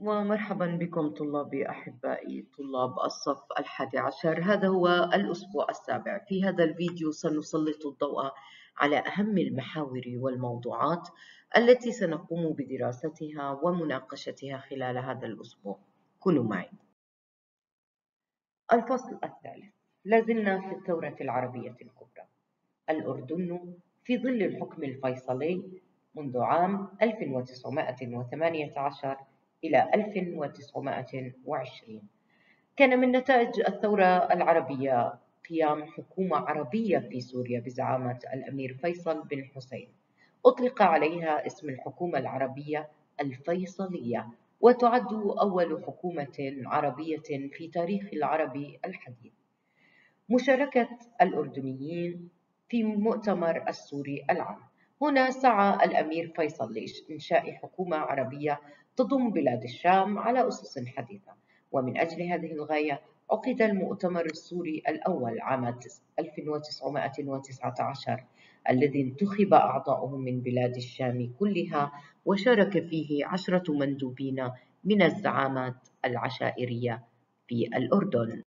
ومرحبا بكم طلابي أحبائي طلاب الصف الحادي عشر. هذا هو الأسبوع السابع. في هذا الفيديو سنسلط الضوء على أهم المحاور والموضوعات التي سنقوم بدراستها ومناقشتها خلال هذا الأسبوع. كونوا معي. الفصل الثالث. لازلنا في الثورة العربية الكبرى. الأردن في ظل الحكم الفيصلي منذ عام 1918 إلى 1920 كان من نتائج الثورة العربية قيام حكومة عربية في سوريا بزعامة الأمير فيصل بن حسين. أطلق عليها اسم الحكومة العربية الفيصلية وتعد أول حكومة عربية في تاريخ العرب الحديث. مشاركة الأردنيين في مؤتمر السوري العام. هنا سعى الأمير فيصل لإنشاء حكومة عربية تضم بلاد الشام على أسس حديثة. ومن أجل هذه الغاية عقد المؤتمر السوري الأول عام 1919 الذي انتخب أعضاؤه من بلاد الشام كلها وشارك فيه عشرة مندوبين من الزعامات العشائرية في الأردن.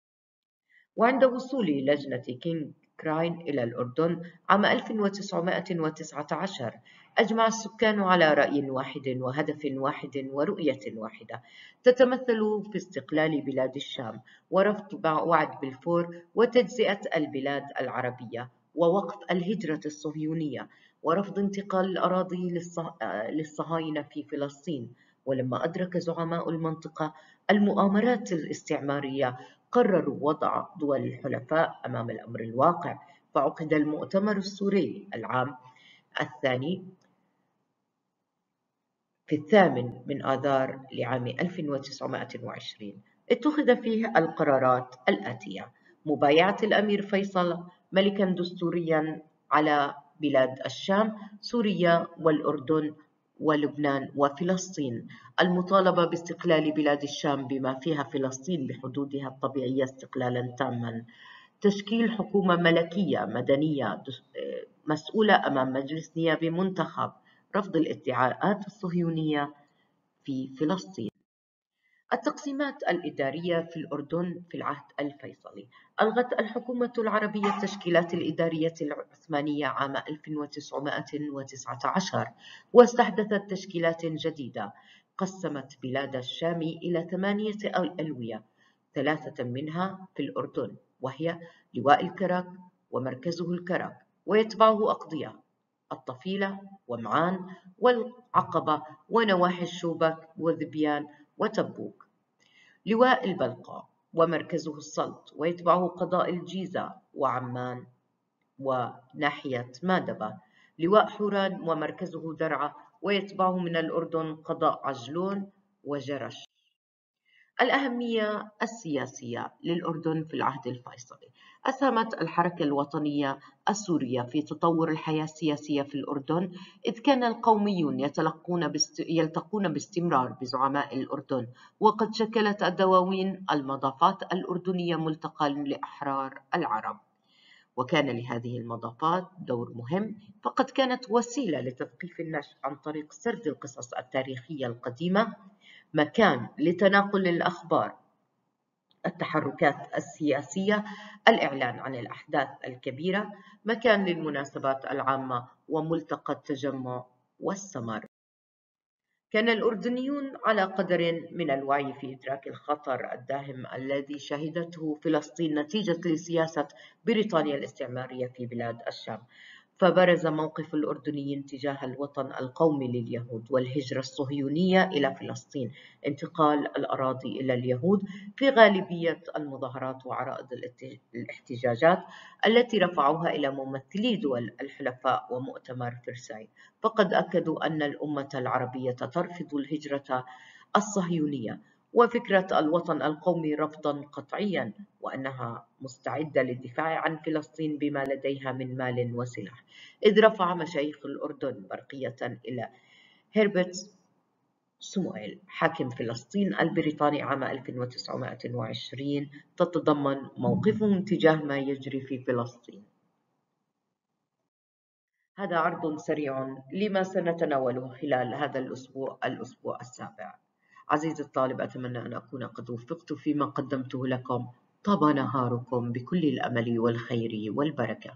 وعند وصول لجنة كينغ كراين إلى الأردن عام 1919 أجمع السكان على رأي واحد وهدف واحد ورؤية واحدة. تتمثل في استقلال بلاد الشام ورفض وعد بلفور وتجزئة البلاد العربية ووقف الهجرة الصهيونية ورفض انتقال الأراضي للصهاينة في فلسطين. ولما أدرك زعماء المنطقة المؤامرات الاستعمارية قرروا وضع دول الحلفاء أمام الأمر الواقع فعقد المؤتمر السوري العام الثاني في الثامن من آذار لعام 1920 اتخذ فيه القرارات الآتية. مبايعة الأمير فيصل ملكا دستوريا على بلاد الشام سوريا والأردن ولبنان وفلسطين. المطالبة باستقلال بلاد الشام بما فيها فلسطين بحدودها الطبيعية استقلالا تاما. تشكيل حكومة ملكية مدنية مسؤولة أمام مجلس نيابي منتخب. رفض الادعاءات الصهيونية في فلسطين. التقسيمات الإدارية في الأردن في العهد الفيصلي. ألغت الحكومة العربية التشكيلات الإدارية العثمانية عام 1919 واستحدثت تشكيلات جديدة. قسمت بلاد الشام إلى ثمانية ألوية ثلاثة منها في الأردن وهي لواء الكرك ومركزه الكرك ويتبعه أقضية الطفيلة ومعان والعقبة ونواحي الشوبك وذبيان وتبوك. لواء البلقاء ومركزه السلط ويتبعه قضاء الجيزة وعمان وناحية مادبة. لواء حوران ومركزه درعا ويتبعه من الأردن قضاء عجلون وجرش. الأهمية السياسية للأردن في العهد الفيصلي. أسهمت الحركة الوطنية السورية في تطور الحياة السياسية في الأردن إذ كان القوميون يتلقون بست... يلتقون باستمرار بزعماء الأردن وقد شكلت الدواوين المضافات الأردنية ملتقى لأحرار العرب. وكان لهذه المضافات دور مهم فقد كانت وسيلة لتثقيف النشء عن طريق سرد القصص التاريخية القديمة مكان لتناقل الأخبار التحركات السياسية الإعلان عن الأحداث الكبيرة مكان للمناسبات العامة وملتقى التجمع والسمر كان الأردنيون على قدر من الوعي في إدراك الخطر الداهم الذي شهدته فلسطين نتيجة لسياسة بريطانيا الاستعمارية في بلاد الشام. فبرز موقف الأردنيين تجاه الوطن القومي لليهود والهجرة الصهيونية إلى فلسطين انتقال الأراضي إلى اليهود في غالبية المظاهرات وعرائض الاحتجاجات التي رفعوها إلى ممثلي دول الحلفاء ومؤتمر فرساي. فقد أكدوا أن الأمة العربية ترفض الهجرة الصهيونية. وفكرة الوطن القومي رفضا قطعيا وأنها مستعدة للدفاع عن فلسطين بما لديها من مال وسلاح. إذ رفع مشايخ الأردن برقية إلى هربرت سمويل حاكم فلسطين البريطاني عام 1920 تتضمن موقفهم تجاه ما يجري في فلسطين. هذا عرض سريع لما سنتناوله خلال هذا الأسبوع الأسبوع السابع. عزيزي الطالب أتمنى أن أكون قد وفقت فيما قدمته لكم. طاب نهاركم بكل الأمل والخير والبركة.